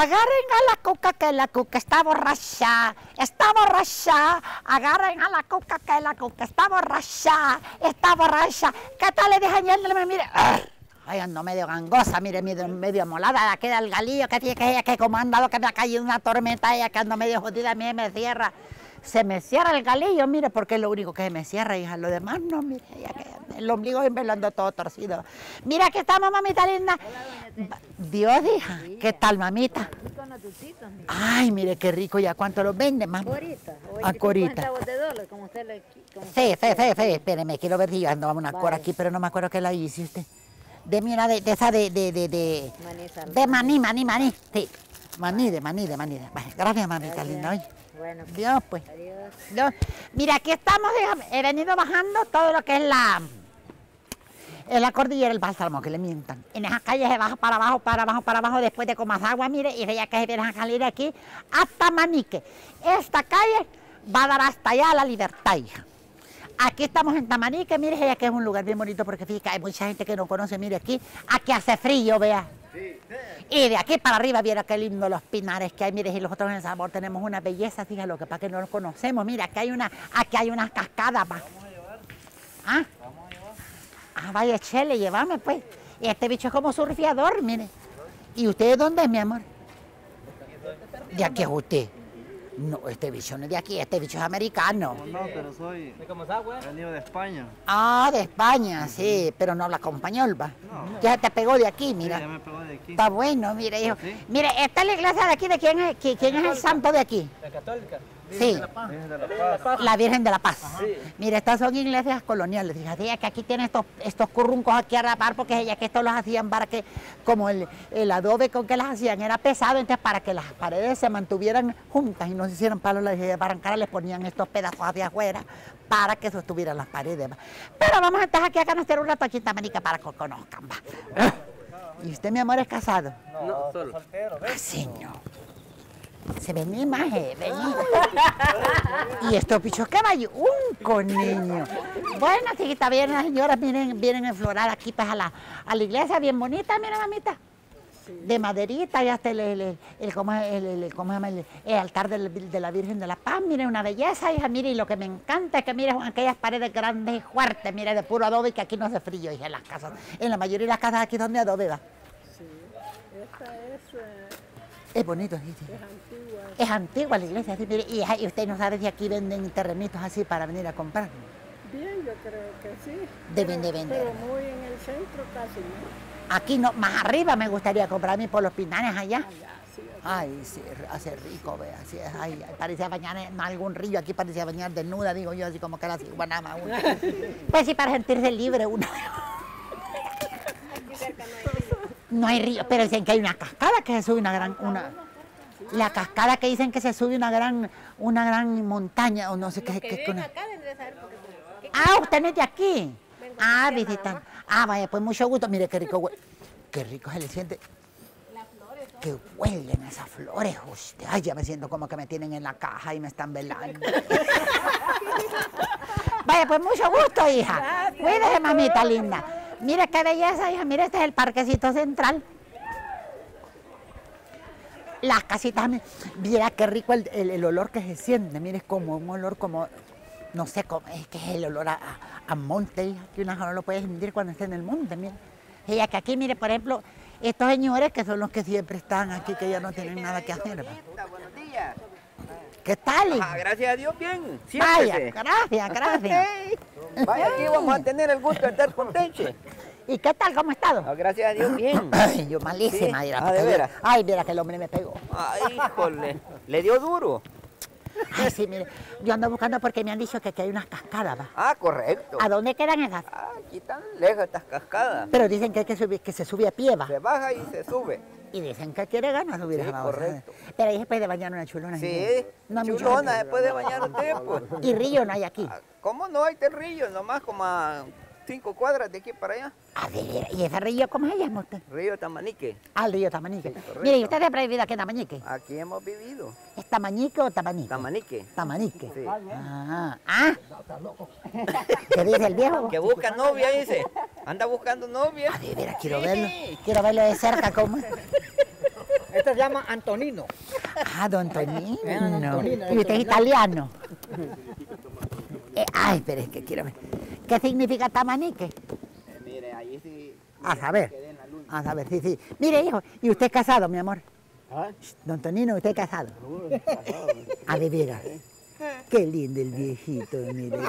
Agarren a la cuca que la cuca está borracha, está borracha. Agarren a la cuca que la cuca está borracha, está borracha. ¿Qué tal le dije me mire? Ay, ando medio gangosa, mire, medio, medio molada, queda el galillo que tiene que ella que como dado que me ha caído una tormenta, ella que ando medio jodida, a mí me cierra. Se me cierra el galillo, mire, porque es lo único que me cierra, hija. Lo demás no, mire, que el ombligo siempre lo ando todo torcido. Mira que estamos, mamita linda. Dios, hija, ¿qué tal, mamita? Ay, mire qué rico, ¿ya cuánto lo vende, mamá? Corita. A corita. como usted le... Como Sí, sí, sí, sí, espéreme, quiero ver si ando una cora aquí, pero no me acuerdo qué la hice usted. Deme una de, de esa de, de, de, de, Maní de maní, maní, maní, sí. Maní, de maní, de maní. de- Gracias, mamita linda, oye. Bueno, Dios, pues. adiós. Dios. Mira, aquí estamos, he venido bajando todo lo que es la, en la cordillera del bálsamo, que le mientan. En esas calles se baja para abajo, para abajo, para abajo, después de Comasagua, mire, y ya que se vienen a salir aquí hasta Manique. Esta calle va a dar hasta allá a la libertad, hija. Aquí estamos en Tamanique, mire, ya que es un lugar bien bonito porque fíjate, hay mucha gente que no conoce, mire aquí, aquí hace frío, vea. Y de aquí para arriba, viera qué lindo los pinares que hay, mire, y nosotros en El Sabor tenemos una belleza, fíjate, lo que pasa que no los conocemos, mira, aquí hay una, aquí hay unas cascadas, pa. ¿Ah? Ah, vaya, chele, llévame pues. Y este bicho es como surfeador, mire. ¿Y usted de dónde es, mi amor? ¿De aquí es usted? No, este bicho no es de aquí, este bicho es americano. No, pero soy venido de España. Ah, de España, sí, pero no habla con español, va. Ya te pegó de aquí, Sí, mira. ya me pegó de aquí. Está bueno, mire, hijo. ¿Sí? Mire, esta es la iglesia de aquí, ¿de quién es, qui- quién es el santo de aquí? La católica. Sí, Virgen de la Paz. la Virgen de la Paz. Mire, estas son iglesias coloniales. Fíjate que aquí tiene estos, estos curruncos aquí a la par, porque ella que estos los hacían para que, como el, el adobe con que las hacían era pesado, entonces para que las paredes se mantuvieran juntas y no se hicieran palos de barrancara, les ponían estos pedazos hacia afuera para que sostuvieran las paredes. Pero vamos a estar aquí a conocer un rato aquí en Tamanica para que conozcan. va. ¿Y usted, mi amor, es casado? No, solo. Soltero, Ah, sí, no. Se ven imagen, vení. Y estos que vaya un con niño. Bueno, chiquita, vienen las señoras, vienen, vienen a enflorar aquí pues, a, la, a la iglesia, bien bonita, mira mamita. De maderita, ya está el, el, el- el- ¿cómo, es el, cómo se llama? El, altar del- de la Virgen de la Paz, mire, una belleza, hija, mire, y lo que me encanta es que mire son aquellas paredes grandes y fuertes, mire, de puro adobe, que aquí no hace frío, hija, en las casas. En la mayoría de las casas aquí donde adobe va. Esta es, eh, Es bonito, sí, sí. es antigua. Es antigua la iglesia, sí, mire, y, y usted no sabe si aquí venden terrenitos así para venir a comprar. Bien, yo creo que sí. Deben de vender. Pero muy en el centro casi, ¿no? Aquí no, más arriba me gustaría comprar a mí por los pinares allá. Allá, sí. Ay, sí, hace rico, vea, así es, ay, parecía bañar en algún río, aquí parecía bañar desnuda, digo yo, así como que era así, guanama uno. Pues sí, para sentirse libre uno. No hay río, pero dicen que hay una cascada que se sube una gran, una, la cascada que dicen que se sube una gran, una gran montaña, o no sé qué, qué, qué una- acá. Ah, usted no es de aquí. Ah, visitan. Ah, vaya, pues mucho gusto. Mire qué rico hue- Qué rico se le siente. Que huelen esas flores, usted. Ay, ya me siento como que me tienen en la caja y me están velando. Vaya, pues mucho gusto, hija. Cuídese, mamita linda. Mire qué belleza, hija. Mire, este es el parquecito central. Las casitas, mira qué rico el, el- el olor que se siente. Mire, es como un olor como, no sé, cómo, es que es el olor a, a- monte, que una no lo puede sentir cuando está en el monte, mire. Ella que aquí, mire, por ejemplo, estos señores que son los que siempre están aquí, que ya no tienen nada que hacer. ¿va? Buenos días. ¿Qué tal? hija? Ah, gracias a Dios, bien. Vaya, gracias, gracias. Vaya, aquí vamos a tener el gusto de estar con Tenche. ¿Y qué tal? ¿Cómo ha estado? Ah, gracias a Dios, bien. Ay, yo malísima, Sí. mira, Ah, ¿de veras? Ay, mira que el hombre me pegó. Ay, híjole. Le dio duro. Ay, sí, mire, yo ando buscando porque me han dicho que aquí hay unas cascadas, ¿va? Ah, correcto. ¿A dónde quedan esas? Ah, aquí están lejos estas cascadas. Pero dicen que hay que subir, que se sube a pie, ¿va? Se baja y se sube. Y dicen que quiere ganas subir Sí, a la baja. correcto. Pero ahí se puede bañar una chulona. Sí, No chulona, se puede bañar usted, pues. Y río no hay aquí. Ah, ¿Cómo no hay río? Nomás como a cinco cuadras de aquí para allá. A ver, ¿y ese río cómo se llama usted? Río Tamanique. Ah, el río Tamanique. correcto. Mire, ¿y usted ha vivido aquí en Tamanique? Aquí hemos vivido. ¿Es Tamanique o Tamanique? Tamanique. Tamanique. Sí. Ah, ah. ¿Qué dice el viejo? Que busca novia, dice. Anda buscando novia. A ver, mira, quiero Sí. verlo. Quiero verlo de cerca cómo. Este se llama Antonino. Ah, don Tonino. Eh, don Y usted es italiano. Eh, ay, pero es que quiero ver. ¿Qué significa tamanique? Eh, mire, ahí sí. A saber. A saber, sí, sí. Mire, hijo, ¿y usted es casado, mi amor? ¿Ah? Don Tonino, ¿usted es casado? A de veras. Qué lindo el viejito, mire.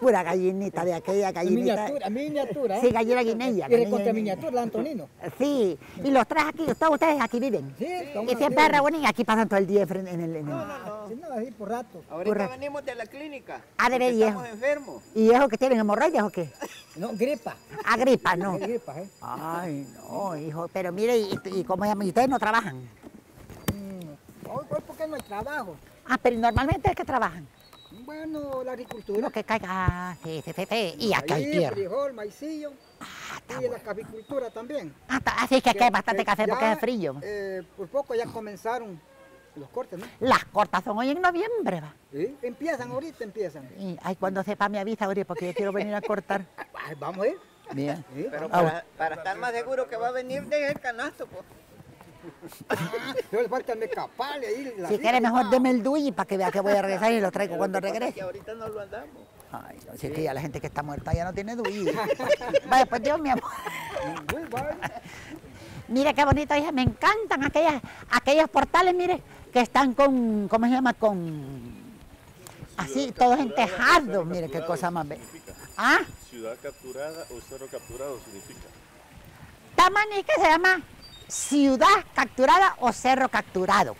Pura gallinita de aquella gallinita. Miniatura, miniatura. ¿eh? Sí, gallina guineya. Y de gallina contra guineya. miniatura, Antonino. Sí, y los tres aquí, todos ustedes aquí viven. Sí, Y siempre reúnen y aquí pasan todo el día en el... en el- Sí, no, así por rato. Ahorita venimos de la clínica. Ah, de porque viejo. Estamos enfermos. ¿Y eso que tienen hemorroides o qué? No, gripa. No. Es gripa, ¿eh? Ay, no, hijo, pero mire, ¿y, y? ¿Y ustedes no trabajan? Mm. Hoy, hoy, ¿por qué no hay trabajo? Ah, pero normalmente es que trabajan. Bueno, la agricultura. Lo que caiga, ah, sí, sí, sí, sí. Y acá hay tierra. frijol, maicillo. está y en la caficultura también. Ah, está- así que aquí hay bastante Que café porque ya, es frío. eh, por poco ya comenzaron los cortes, ¿no? Las cortas son hoy en noviembre, va. Sí, Empiezan ahorita, empiezan. Y, ay, cuando sepa me avisa, ahorita, porque yo quiero venir a cortar. Vamos a ir. Bien. Sí. Pero Ah, para, para estar más seguro que va a venir, deje el canasto, pues. Yo le falta el mecapal ahí. la Si quiere, mejor no. deme el DUI para que vea que voy a regresar y lo traigo cuando Que regrese. ahorita no lo andamos. Ay, no, si es que ya la gente que está muerta ya no tiene DUI. Vaya, pues Dios, mi amor. Mire qué bonito, hija, me encantan aquellas, aquellos portales, mire, que están con, ¿cómo se llama? Con, así, todos en tejado, mire qué cosa más bella. Ah, Ciudad capturada o cerro capturado significa. Tamani que se llama ciudad capturada o cerro capturado.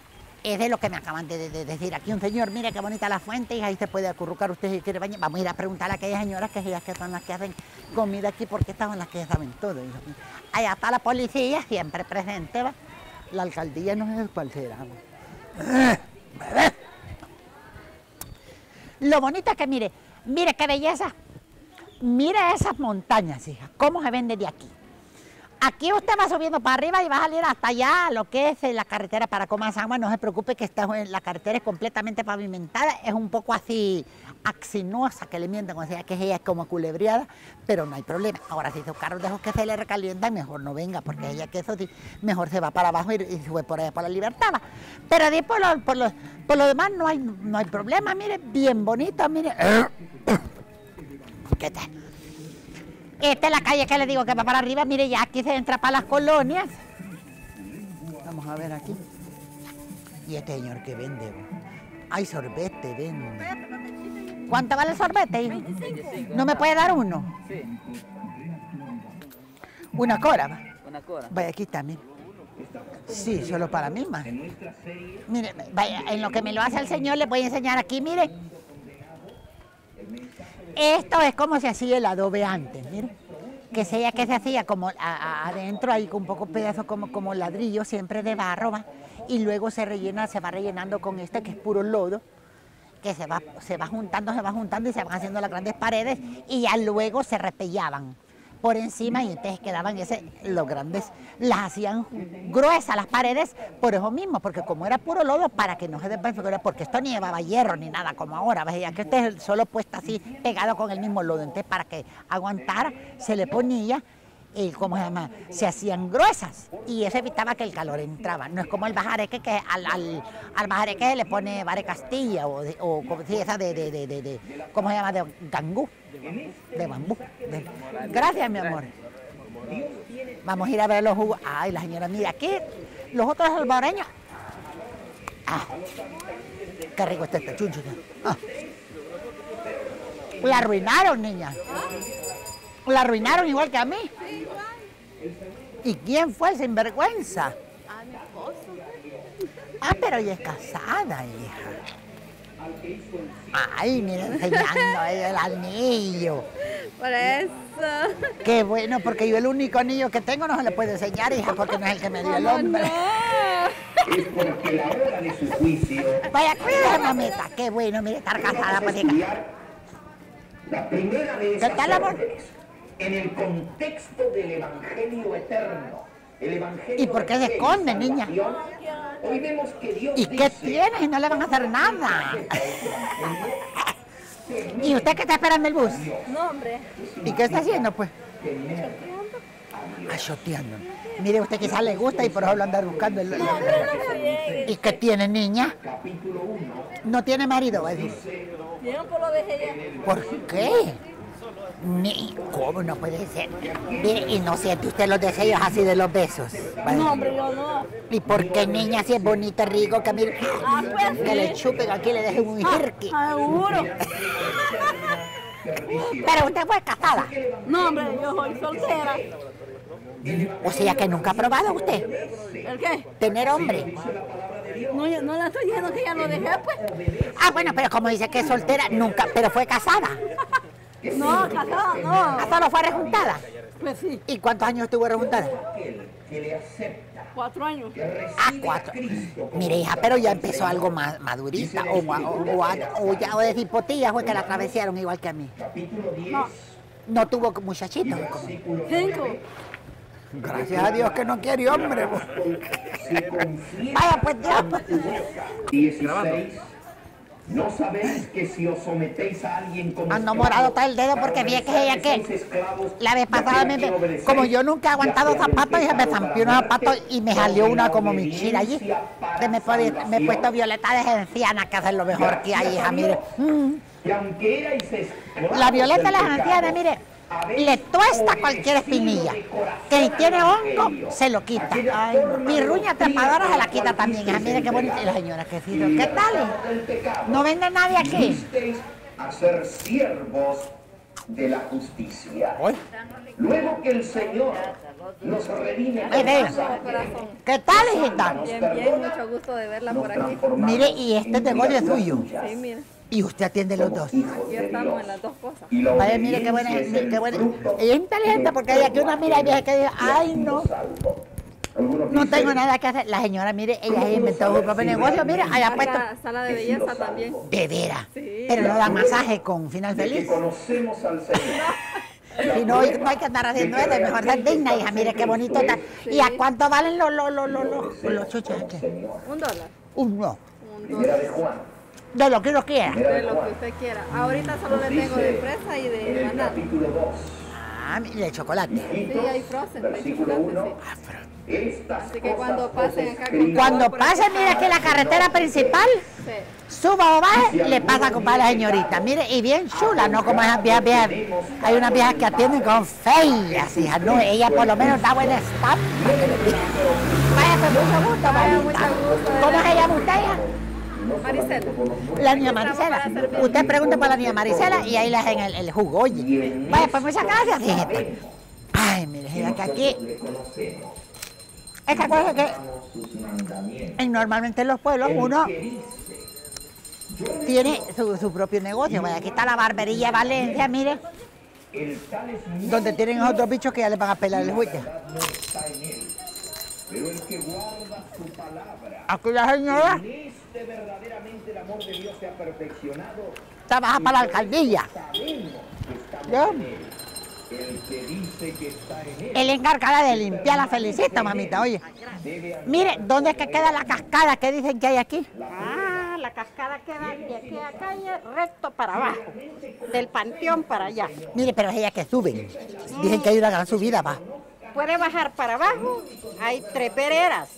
Es de lo que me acaban de, de- de decir aquí un señor, mire qué bonita la fuente, y ahí se puede acurrucar usted si quiere bañar. Vamos a ir a preguntarle a aquellas señoras que ellas que son las que hacen comida aquí, porque estas son las que saben todo. hijo. Allá está la policía, siempre presente, ¿va? La alcaldía no será. ¿va? Lo bonito es que mire, mire qué belleza. Mire esas montañas, hija, cómo se ven desde aquí. Aquí usted va subiendo para arriba y va a salir hasta allá, lo que es eh, la carretera para Comasagua. No se preocupe que esta, la carretera es completamente pavimentada, es un poco así axinosa que le mienten, o sea que ella es como culebreada, pero no hay problema. Ahora, si su carro dejo que se le recalienta, mejor no venga, porque ella que eso sí, mejor se va para abajo y, y sube por allá por la libertad. Pero de por lo, por, lo, por lo demás no hay, no hay problema, mire, bien bonito, mire. ¿Qué tal? Esta es la calle que le digo que va para arriba. Mire, ya aquí se entra para las colonias. Vamos a ver aquí. Y este señor que vende. bo. Ay, sorbete, vende. ¿Cuánto vale el sorbete? hijo? ¿No me puede dar uno? Sí, Una cora. va. una cora. Vaya, aquí también. Sí, solo para mí, más. Mire, vaya, en lo que me lo hace el señor, le voy a enseñar aquí, mire. Esto es como se hacía el adobe antes, mire. Que sea que se hacía como adentro, ahí con un poco pedazos como, como ladrillo, siempre de barro, va. Y luego se rellena, se va rellenando con este que es puro lodo que se va, se va juntando, se va juntando y se van haciendo las grandes paredes y ya luego se repellaban por encima y entonces quedaban ese, los grandes, las hacían gruesas las paredes por eso mismo, porque como era puro lodo para que no se desperfigure, porque esto ni llevaba hierro ni nada como ahora, veía que este es solo puesto así pegado con el mismo lodo, entonces para que aguantara se le ponía y ¿cómo se llama? Se hacían gruesas y eso evitaba que el calor entraba. No es como el bajareque que al, al, al bajareque le pone bare castilla o, o si esa de, de, de, de, ¿cómo se llama? De gangú, de bambú. Gracias, mi amor. Vamos a ir a ver los jugos. Ay, la señora, mira, aquí los otros salvadoreños. Ah, qué rico está este chuncho. Ah. La arruinaron, niña. La arruinaron igual que a mí. ¿Y quién fue sinvergüenza? A mi esposo. Ah, pero ella es casada, hija. Ay, mira, enseñando el anillo. Por eso. Qué bueno, porque yo el único anillo que tengo no se le puede enseñar, hija, porque no es el que me dio el hombre. es porque la hora de su juicio Vaya, cuídate, mamita. Qué bueno, mire, estar casada, pues, la primera de esas tal, amor? En el contexto del Evangelio eterno. El Evangelio ¿Y por qué de se esconde, niña? Hoy vemos que Dios ¿Y qué dice, tienes? Y no le van a hacer nada. ¿Y usted qué está esperando el bus? No, hombre. ¿Y qué está haciendo, pues? Achoteando. Mire, usted quizás le gusta y por eso lo anda buscando. el- ¿Y qué tiene, niña? No tiene marido. ¿Por qué? Ni, ¿Cómo no puede ser? Mire, y no siente usted los deseos así de los besos. No, hombre, yo no. ¿Y por qué, niña, si es bonita, rico, que mire, Ah, pues que le chupen aquí, le dejen un jirqui? Seguro. Pero usted fue casada. No, hombre, yo soy soltera. O sea que nunca ha probado usted ¿El qué? tener hombre. No, yo- no le estoy diciendo que ya lo dejé, pues. Ah, bueno, pero como dice que es soltera, nunca, pero fue casada. No, casada, no. Solo fue rejuntada. Pues sí, ¿Y cuántos años estuvo rejuntada? cuatro años. Ah, cuatro. Mire, hija, pero ya empezó algo más madurita. O, o, o, o ya o de cipotilla fue que la atravesieron igual que a mí. No, No tuvo muchachitos. cinco. Gracias a Dios que no quiere hombre. Vaya, pues Dios. 16. No sabéis que si os sometéis a alguien como Ando esclavo, morado está el dedo porque vi que ella que la vez pasada, me, como yo nunca he aguantado zapatos, y me zampé unos zapatos y me salió una como mi chila allí. Que me, he puesto violeta de genciana, que es lo mejor que hay, hija, mire. Mm. aunque erais La violeta de del la pecado, genciana, mire, le tuesta cualquier espinilla. Que si tiene hongo, se lo quita. Ay, mi ruña trepadora se la quita también, hija, mire qué bonita. La señora, ¿qué, sí, ¿qué tal? ¿No vende nadie aquí? De la justicia. Luego que el Señor nos redime. ¿Qué tal, hijita? Bien, bien, mucho gusto de verla por aquí. Mire, y este negocio es suyo. Sí, mira. Y usted atiende los dos. Aquí estamos en las dos cosas. Vaya, mire qué buena, qué buena. Ella es inteligente porque hay aquí una mira y vieja que dice, ay no, no tengo nada que hacer. La señora, mire, ella ha inventado su propio negocio, mire, haya puesto sala de belleza también. de veras. Sí. Pero no da masaje con final feliz. conocemos al Señor. Si no, no hay que andar haciendo eso, es mejor ser digna, hija, mire qué bonito está. ¿Y a cuánto valen los, los, los, los, los, aquí? Un dólar. Uno. Un Primera dólar. de Juan. De lo que uno quiera. De lo que usted quiera. Ahorita solo le tengo de fresa y de banana. capítulo 2, Ah, mire, de chocolate. Sí, hay frozen, hay versículo chocolate, 1. sí. Estas Así que cosas cuando pasen acá con- Cuando pase, mire aquí la carretera principal, Sí. suba o baje, le pasa con la señorita. Mire, y bien chula, no como esas viejas, viejas. Hay unas viejas que atienden con feas, hija. No, ella por lo menos da buena estampa. Vaya, pues mucho gusto, Vaya, mucho gusto, ¿Cómo se llama usted, hija? Maricela. La niña Marisela. Usted pregunta por la niña Marisela y ahí le hacen el, el jugo, oye. Vaya, pues muchas gracias, hijita. Ay, mire, mira que aquí... Cosa que en- normalmente en los pueblos uno tiene su, su propio negocio. Vaya, aquí está la barbería Valencia, mire, donde tienen otros bichos que ya les van a pelar el juicio. Pero el que guarda su palabra, Aquí la señora este verdaderamente el amor de Dios se ha perfeccionado, trabaja para la alcaldía. sabemos que estamos ¿Ya? en él. El que dice que está en él, Él es encargada de limpiar la felicita, mamita, oye. Mire, ¿dónde es que queda la cascada que dicen que hay aquí? Ah, la cascada queda de aquí a calle recto para abajo, del panteón para allá. Mire, pero es ella que suben. Dicen que hay una gran subida, va. Puede bajar para abajo, hay tres veredas.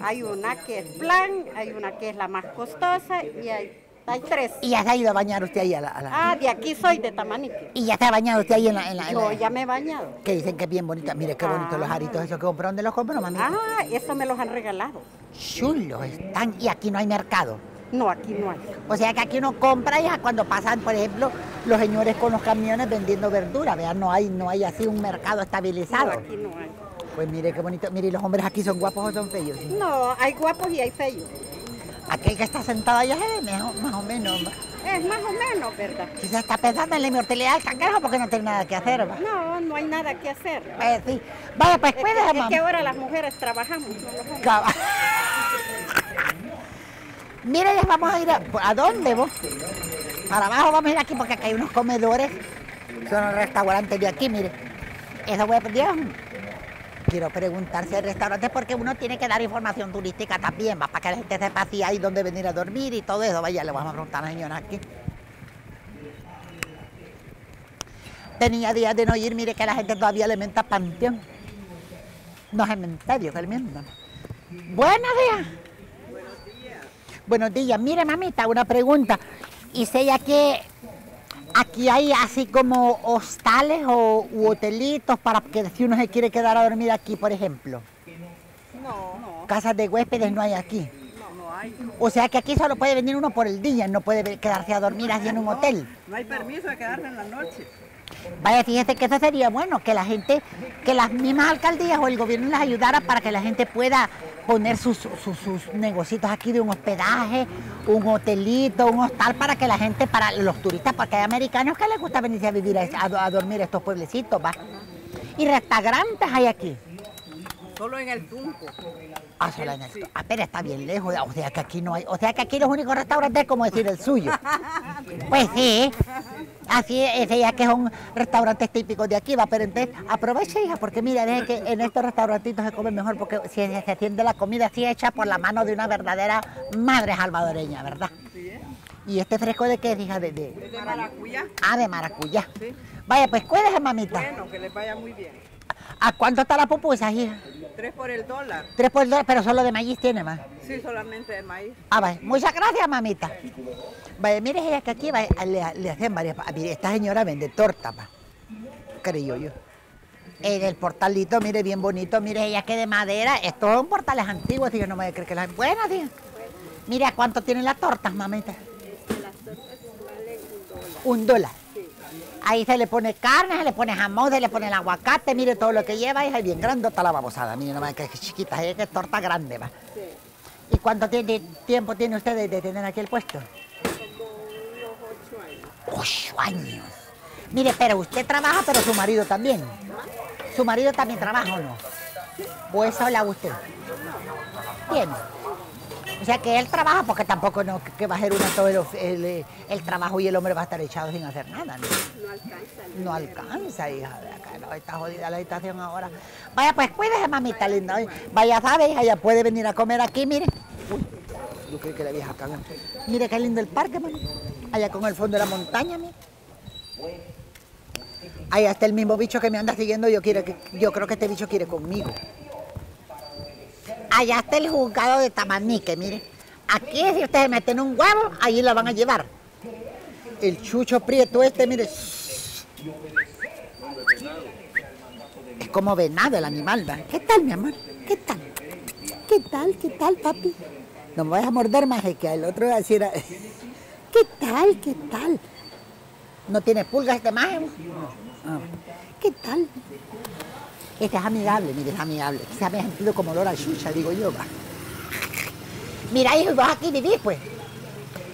Hay una que es plan, hay una que es la más costosa y hay, hay tres. Y ya se ha ido a bañar usted ahí a la... a la- Ah, de aquí soy, de Tamanique. Y ya se ha bañado usted ahí en la... en la- en Yo ya me he bañado. Que dicen que es bien bonita. Mire, qué bonitos los aritos esos que compró. ¿Dónde los compró, mami? Ah, eso me los han regalado. Chulos están. Y aquí no hay mercado. No, aquí no hay. O sea que aquí uno compra ya cuando pasan, por ejemplo, los señores con los camiones vendiendo verdura. Vean, no hay, no hay así un mercado No, estabilizado. aquí no hay. Pues mire qué bonito. Mire, ¿y los hombres aquí son guapos o son feos? No, hay guapos y hay feos. Aquel que está sentado allá se ve mejor- más o menos. Es más o menos, ¿verdad? Quizás está pensando en la inmortalidad del cangrejo porque no tiene nada que hacer. ¿va? No, no hay nada que hacer. Pues sí. Vaya, pues Es cuídese, que, es mamá. que ahora las mujeres trabajamos, no Mire, ya vamos a ir a, ¿a dónde vos? Para abajo vamos a ir aquí porque aquí hay unos comedores. Son los restaurantes de aquí, mire. Eso voy a Dios. Quiero preguntar si hay restaurantes porque uno tiene que dar información turística también, va, para que la gente sepa si hay dónde venir a dormir y todo eso. Vaya, le vamos a preguntar a la señora aquí. Tenía días de no ir, mire que la gente todavía alimenta panteón. No cementerio, que le mientan. Buenos días. Buenos días. Mire, mamita, una pregunta. ¿Y sé ya que aquí hay así como hostales o u hotelitos para que si uno se quiere quedar a dormir aquí, por ejemplo? No, no, Casas de huéspedes no hay aquí. no, no hay. O sea que aquí solo puede venir uno por el día, no puede quedarse a dormir así en un hotel. No hay permiso de quedarse en la noche. Vaya, fíjese que eso sería bueno, que la gente, que las mismas alcaldías o el gobierno les ayudara para que la gente pueda poner sus, sus, sus negocios aquí de un hospedaje, un hotelito, un hostal, para que la gente, para los turistas, porque hay americanos que les gusta venirse a vivir, a, a- dormir a estos pueblecitos, va. Y restaurantes hay aquí. Solo en el Tunco. Ah, solo en el- ah, pero está bien lejos, o sea que aquí no hay, o sea que aquí los únicos restaurantes es como decir el suyo. Pues sí, así es, ya que son restaurantes típicos de aquí, va, pero entonces aproveche, hija, porque mira, deje que en estos restaurantitos se come mejor, porque si se se atiende la comida así hecha por la mano de una verdadera madre salvadoreña, ¿verdad? ¿Y este fresco de qué es, hija? De, de- de maracuyá. ah, de maracuyá. Vaya, pues cuídese, mamita. Bueno, que les vaya muy bien. ¿A cuánto está la pupusa, hija? Tres por el dólar. Tres por dos, pero solo de maíz tiene más. Sí, solamente de maíz. Ah, vaya. Muchas gracias, mamita. Vaya, mire ella que aquí vaya, le, le hacen varias. Mire, esta señora vende torta, pa. Creo yo. En el portalito, mire, bien bonito. Mire ella que de madera. Estos son portales antiguos, tío. No me voy a creer que las. Buenas, tío. Mire, ¿a cuánto tienen las tortas, mamita? Un dólar. Ahí se le pone carne, se le pone jamón, se le pone el aguacate, mire todo lo que lleva, y bien grandota la babosada. Mire, no me que es chiquita, es que es torta grande, va. ¿Y cuánto tiene, tiempo tiene usted de, de tener aquí el puesto? Ocho años. Mire, pero usted trabaja, pero su marido también. ¿Su marido también trabaja o no? ¿O es sola usted? Bien. O sea que él trabaja porque tampoco no que va a ser uno todo el, el- el trabajo y el hombre va a estar echado sin hacer nada. No, no alcanza. hija de acá. No, está jodida la situación ahora. Vaya, pues cuídese, mamita linda. Oye, Vaya, sabe, hija, ya puede venir a comer aquí, mire. Uy, yo creo que la vieja caga. Mire qué lindo el parque, mami. Allá con el fondo de la montaña, mire. Ahí está el mismo bicho que me anda siguiendo. Yo, quiero que, yo creo que este bicho quiere conmigo. Allá está el juzgado de Tamanique, mire. Aquí si ustedes meten un huevo, allí lo van a llevar. El chucho prieto este, mire. Es como venado el animal, ¿va? ¿Qué tal, mi amor? ¿Qué tal? ¿Qué tal? ¿Qué tal, papi? No me vayas a morder más, que el otro va a decir, ¿qué tal? ¿Qué tal? ¿No tiene pulgas este maje? Ah, ¿Qué tal? Este es amigable, mire, es amigable. Quizá me ha sentido como olor a chucha, digo yo. va. Mira, hijo, vos aquí vivís, pues.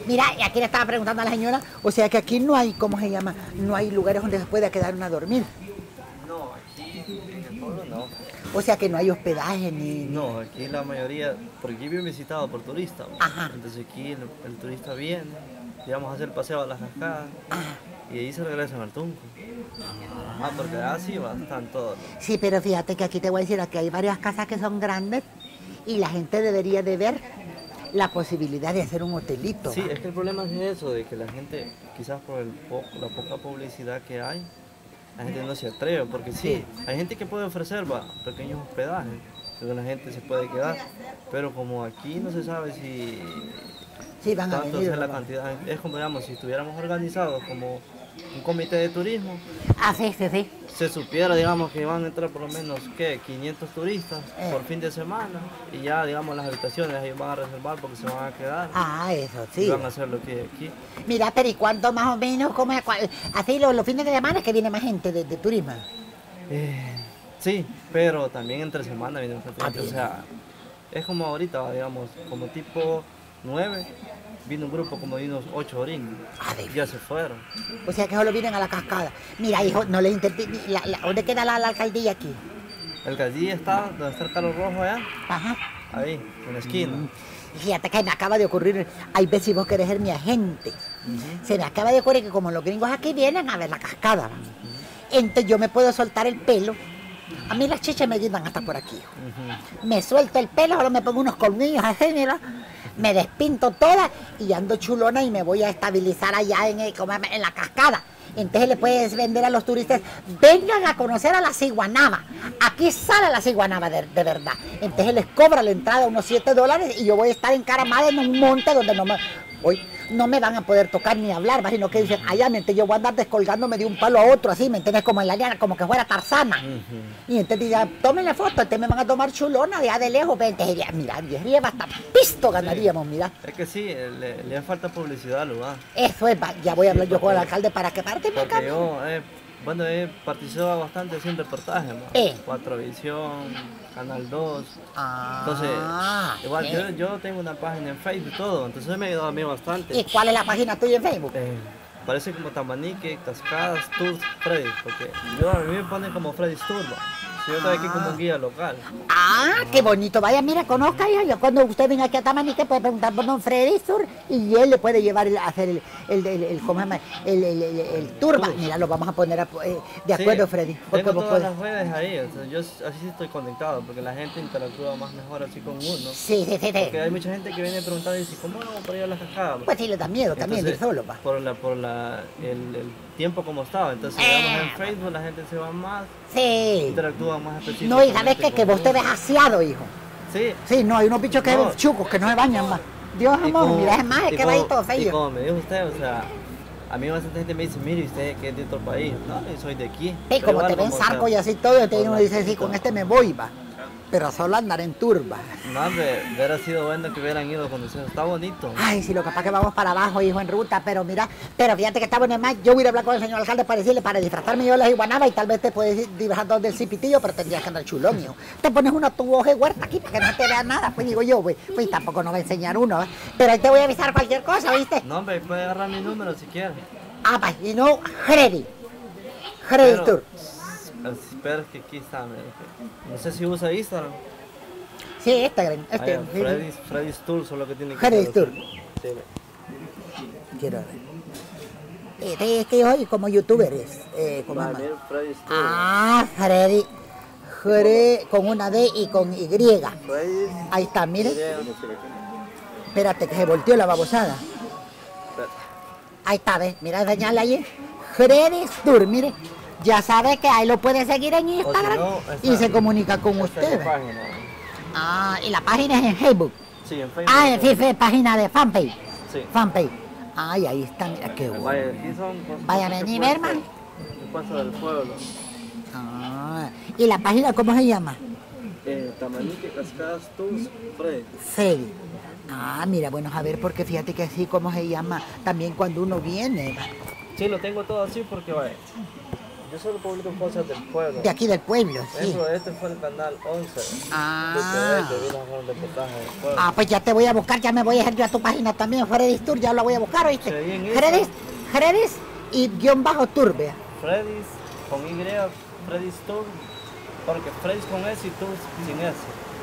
Mira, y aquí le estaba preguntando a la señora, o sea que aquí no hay, ¿cómo se llama? No hay lugares donde se pueda quedar uno a dormir. No, aquí en el pueblo no. O sea que no hay hospedaje ni... No, aquí la mayoría, porque aquí bien visitado por turistas. ¿no? Ajá. Entonces aquí el, el turista viene, digamos, a hacer el paseo a las cascadas y ahí se regresan al Tunco. Ah, porque así va, están todos. ¿no? Sí, pero fíjate que aquí te voy a decir, aquí hay varias casas que son grandes y la gente debería de ver la posibilidad de hacer un hotelito. Sí, ¿va? es que el problema es eso, de que la gente, quizás por el po- la poca publicidad que hay, la gente no se atreve, porque sí, hay gente que puede ofrecer va, pequeños hospedajes, donde la gente se puede quedar, pero como aquí no se sabe si Sí, van a venir. la cantidad, es como digamos, si estuviéramos organizados como un comité de turismo, Ah, sí, sí, sí. se supiera, digamos, que van a entrar por lo menos, ¿qué? 500 turistas Eh. por fin de semana, y ya, digamos, las habitaciones ellos van a reservar porque se van a quedar. Ah, eso Y sí. van a hacer lo que aquí. Mira, pero ¿y cuánto más o menos? Cómo es, cuál- así los, los fines de semana es que viene más gente de, de turismo. Eh, sí, pero también entre semana viene bastante Ah, gente. O sea, es como ahorita, digamos, como tipo 9, vino un grupo como de unos 8 orín. Ah, de- Ya se fueron. O sea que solo vienen a la cascada. Mira, hijo, no le interpi- la- la- ¿Dónde queda la, la alcaldía aquí? El gallí está, donde está el carro rojo allá, Ajá. ahí, en la esquina. Fíjate que me acaba de ocurrir, hay veces si vos querés ser mi agente. Se me acaba de ocurrir que como los gringos aquí vienen a ver la cascada, entonces yo me puedo soltar el pelo. A mí las chichas me llegan hasta por aquí. hijo. Me suelto el pelo, solo me pongo unos colmillos así, mira. Me despinto toda y ando chulona y me voy a estabilizar allá en, el- como en la cascada. Entonces le puedes vender a los turistas, vengan a conocer a la ciguanaba. Aquí sale la ciguanaba de, de verdad. Entonces les cobra la entrada unos 7 dólares y yo voy a estar encaramada en un monte donde no me, hoy, no me van a poder tocar ni hablar, ¿va? sino que dicen, allá, ¿me entiendes? yo voy a andar descolgándome de un palo a otro, así, ¿me entiendes? Como en la liana, como que fuera Tarzana. Y entonces ya, tomen la foto, entonces me van a tomar chulona de allá de lejos, ve, entonces ya, mira, 10 días hasta pisto ganaríamos, mira. Es que sí, le, le falta publicidad al lugar. Eso es, va, ya voy a hablar yo con el alcalde para que parte cambio. yo, eh, bueno, he participado bastante sin reportajes, ¿no? Eh. Cuatro Visión, Canal 2. Ah, Entonces, igual eh. yo, yo tengo una página en Facebook y todo, entonces me ha ayudado a mí bastante. ¿Y cuál es la página tuya en Facebook? Eh, parece como Tamanique, Cascadas, Tours, Freddy, porque yo, a mí me ponen como Freddy's Tour, ¿va? Si yo estoy aquí como un guía local. Ah, qué bonito. Vaya, mira, conozca. Yo cuando usted venga aquí a Tamanique puede preguntar por don Freddy Sur y él le puede llevar el- a hacer el, el, el, el- ¿cómo se llama? El, el, el- va. Mira, lo vamos a poner a- eh, de Sí, acuerdo, Freddy. Porque Tengo todas las redes ahí, o sea, yo así sí estoy conectado, porque la gente interactúa más mejor así con uno. Sí, sí, sí, sí. Porque hay mucha gente que viene preguntando y dice, ¿cómo hago para ir a las cascadas? Pues sí, le da miedo también de ir Entonces, solo, va. Por, la, por la, el, el tiempo como estaba. Entonces, Eh. digamos, en Facebook la gente se va más, Sí. interactúa más específicamente. No, y sabes que con vos te ves aseado, hijo. Sí. Sí, no, hay unos bichos que No. chucos que no se bañan más. Dios Y amor, mira, es más, es y que va ahí todo Y feo. como me dijo usted, o sea, a mí bastante gente me dice, mire, usted que es de otro país. No, yo soy de aquí. Sí, como te ven sarco y así todo, por uno dice, sí, con este me voy, va. Pero solo andar en turba. No, hombre, hubiera sido bueno que hubieran ido con ustedes. Está bonito. Ay, sí, lo capaz que vamos para abajo, hijo, en ruta, pero mira, pero fíjate que está bueno más. Yo voy a hablar con el señor alcalde para decirle, para disfrazarme yo de las iguanabas y tal vez te puedes ir disfrazando del cipitillo, pero tendrías que andar chulón, hijo. Te pones una tu hoja de huerta aquí para que no te vea nada, pues digo yo, pues, pues tampoco nos va a enseñar uno, ¿eh? Pero ahí te voy a avisar cualquier cosa, ¿viste? No, hombre, puede agarrar mi número si quiere. Ah, pues, y no, Freddy. Freddy Tour. Espera, es que aquí está. No sé si usa Instagram. Sí, Instagram. Este, Vaya, Freddy's, Freddy's Tour solo que tiene que. Tour. Sí. Quiero ver. Es que yo soy como youtuber, es, eh, ¿cómo se llama? Vale. Ah, Freddy. Freddy con una D y con Y. Ahí está, mire. Espérate, que se volteó la babosada. Ahí está, ¿ves? Mira, señala allí. Freddy Tour, mire. Ya sabe que ahí lo puede seguir en O si Instagram y se comunica con usted. Ah, y la página es en Facebook. Sí, en Facebook. Ah, en sí, sí, página de fanpage. Sí. Fanpage. Ay, ahí está, mira qué bueno. Vaya, aquí son cosas Vaya a venir, hermano. del pueblo. Ah, ¿y la página cómo se llama? Eh, Tamanique, Cascadas, Tours, Freddy. Freddy. Ah, mira, bueno, a ver, porque fíjate que así como se llama también cuando uno viene Sí, lo tengo todo así porque, vaya, yo solo publico cosas del pueblo. de aquí del pueblo, Por sí. ejemplo, este fue el canal 11. Ah. A hacer un reportaje del pueblo. Ah, pues ya te voy a buscar, ya me voy a hacer yo a tu página también, Freddy's Tour, ya la voy a buscar, ¿oíste? Freddy's, Freddy's y guion bajo Tour, vea. Freddy's con Y, Freddy's Tour, porque Freddy's con S y Tours sin S.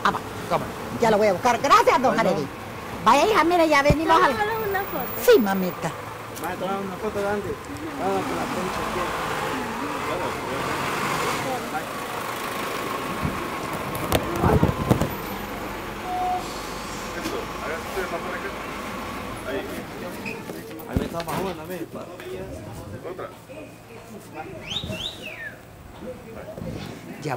Ah, va, cómo. Ya lo voy a buscar. Gracias, don Bueno. Freddy. Vaya, hija, mire, ya venimos al... Una foto. Sí, mamita. Va a tomar una foto de antes. Vamos con la concha aquí. Eso, hágase más para acá. Ahí, Ahí me está más buena, mire. otra. Ya